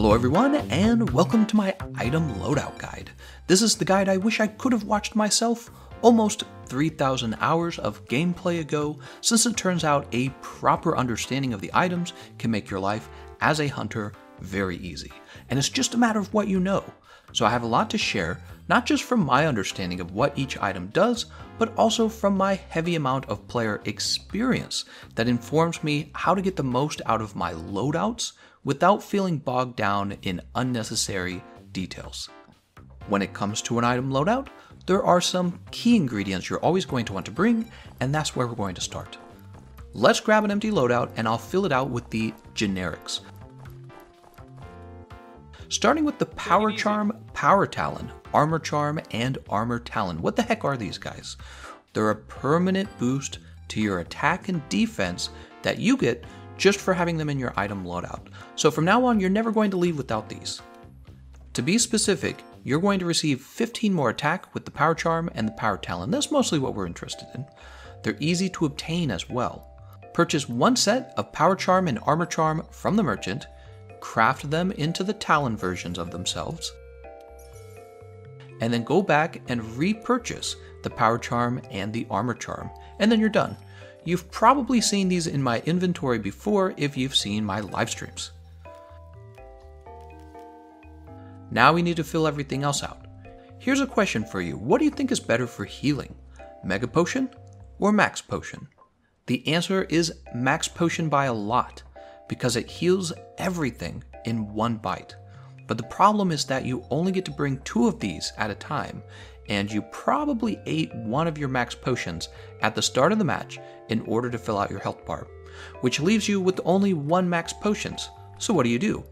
Hello everyone, and welcome to my item loadout guide. This is the guide I wish I could have watched myself almost 3,000 hours of gameplay ago, since it turns out a proper understanding of the items can make your life as a hunter very easy. And it's just a matter of what you know. So I have a lot to share, not just from my understanding of what each item does, but also from my heavy amount of player experience that informs me how to get the most out of my loadouts without feeling bogged down in unnecessary details. When it comes to an item loadout, there are some key ingredients you're always going to want to bring, and that's where we're going to start. Let's grab an empty loadout and I'll fill it out with the generics. Starting with the Power Charm, Power Talon, Armor Charm, and Armor Talon. What the heck are these guys? They're a permanent boost to your attack and defense that you get just for having them in your item loadout. So from now on, you're never going to leave without these. To be specific, you're going to receive 15 more attack with the Power Charm and the Power Talon. That's mostly what we're interested in. They're easy to obtain as well. Purchase one set of Power Charm and Armor Charm from the merchant, craft them into the Talon versions of themselves, and then go back and repurchase the Power Charm and the Armor Charm, and then you're done. You've probably seen these in my inventory before if you've seen my live streams. Now we need to fill everything else out. Here's a question for you What do you think is better for healing? Mega Potion or Max Potion? The answer is Max Potion by a lot, because it heals everything in one bite. But the problem is that you only get to bring two of these at a time, and you probably ate one of your max potions at the start of the match in order to fill out your health bar, which leaves you with only one max potions. So what do you do?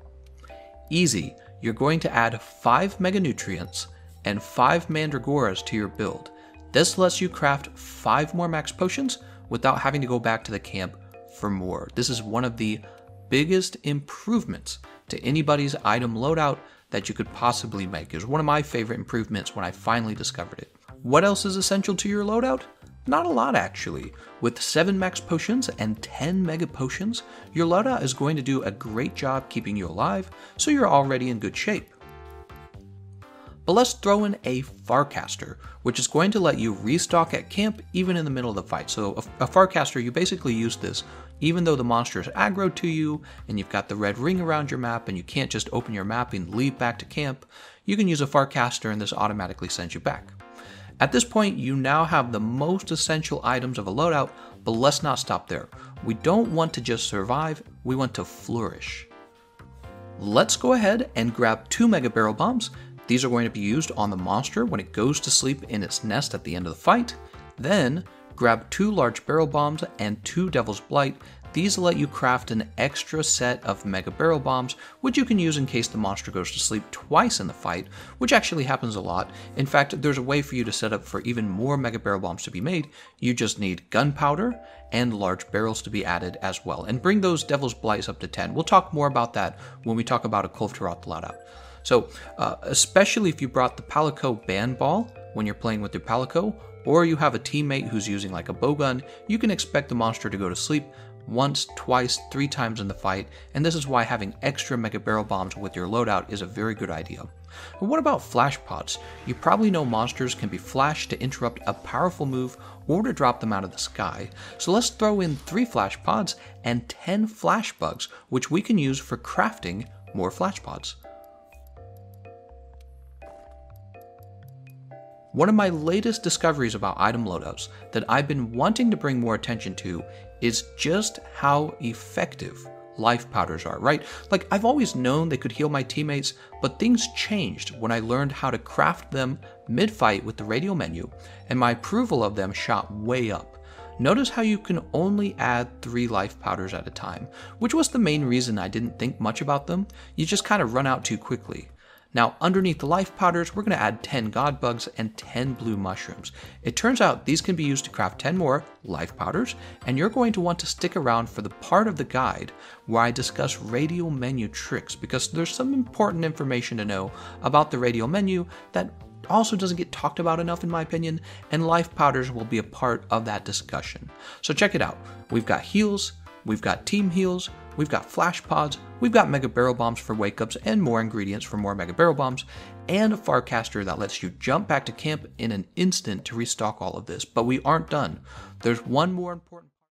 Easy, you're going to add 5 Mega Nutrients and 5 Mandragoras to your build. This lets you craft 5 more max potions without having to go back to the camp for more. This is one of the biggest improvements to anybody's item loadout that you could possibly make. It was one of my favorite improvements when I finally discovered it. What else is essential to your loadout? Not a lot actually. With 7 max potions and 10 mega potions, your loadout is going to do a great job keeping you alive, so you're already in good shape. But let's throw in a Farcaster, which is going to let you restock at camp even in the middle of the fight. So a, a Farcaster, you basically use this even though the monster is aggro to you and you've got the red ring around your map and you can't just open your map and leave back to camp, you can use a Farcaster and this automatically sends you back. At this point, you now have the most essential items of a loadout, but let's not stop there. We don't want to just survive, we want to flourish. Let's go ahead and grab two Mega Barrel Bombs. These are going to be used on the monster when it goes to sleep in its nest at the end of the fight. Then, grab two large barrel bombs and two Devil's Blight. These let you craft an extra set of Mega Barrel Bombs, which you can use in case the monster goes to sleep twice in the fight, which actually happens a lot. In fact, there's a way for you to set up for even more Mega Barrel Bombs to be made. You just need gunpowder and large barrels to be added as well, and bring those Devil's Blights up to 10. We'll talk more about that when we talk about a Kulve Taroth loadout. So, uh, especially if you brought the Palico Band Ball when you're playing with your Palico, or you have a teammate who's using like a bowgun, you can expect the monster to go to sleep once, twice, three times in the fight, and this is why having extra Mega Barrel Bombs with your loadout is a very good idea. But what about flash pods? You probably know monsters can be flashed to interrupt a powerful move or to drop them out of the sky, so let's throw in 3 flash pods and 10 flash bugs, which we can use for crafting more flash pods. One of my latest discoveries about item loadouts that I've been wanting to bring more attention to is just how effective life powders are, right? Like, I've always known they could heal my teammates, but things changed when I learned how to craft them mid fight with the radial menu, and my approval of them shot way up. Notice how you can only add three life powders at a time, which was the main reason I didn't think much about them. You just kind of run out too quickly. Now, underneath the life powders, we're going to add 10 god bugs and 10 blue mushrooms. It turns out these can be used to craft 10 more life powders, and you're going to want to stick around for the part of the guide where I discuss radial menu tricks because there's some important information to know about the radial menu that also doesn't get talked about enough in my opinion, and life powders will be a part of that discussion. So check it out. We've got heals, we've got team heals, We've got flash pods, we've got mega barrel bombs for wake ups, and more ingredients for more mega barrel bombs, and a Farcaster that lets you jump back to camp in an instant to restock all of this. But we aren't done. There's one more important